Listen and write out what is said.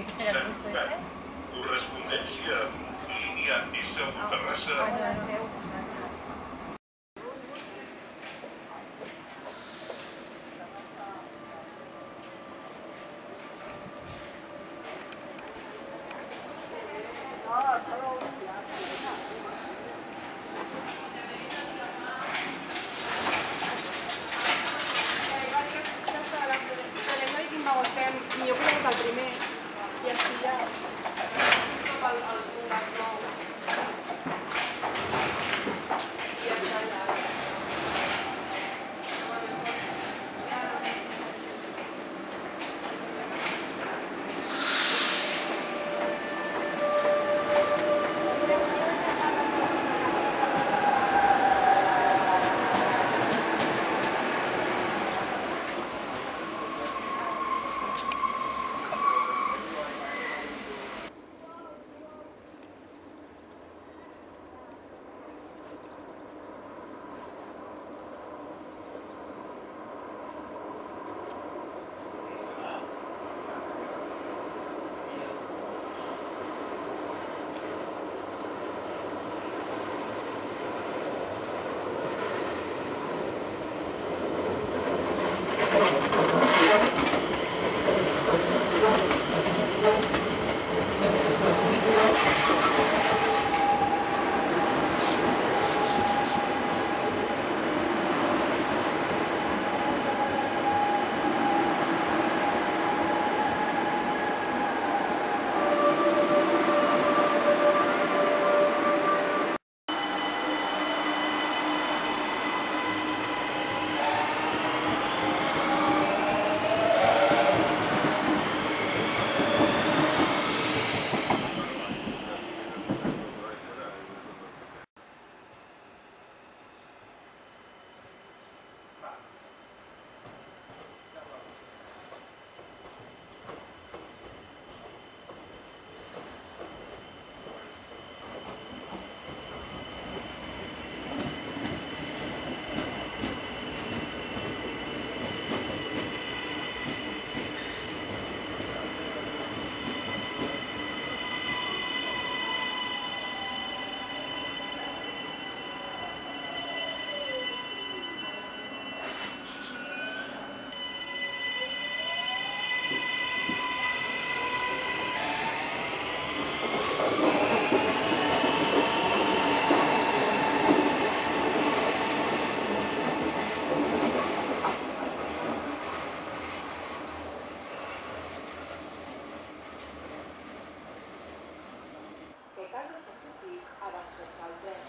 de qué será el curso ese? Correspondencia línea S Terrassa. jo crec que és el primer Yes, we abajo, tal vez.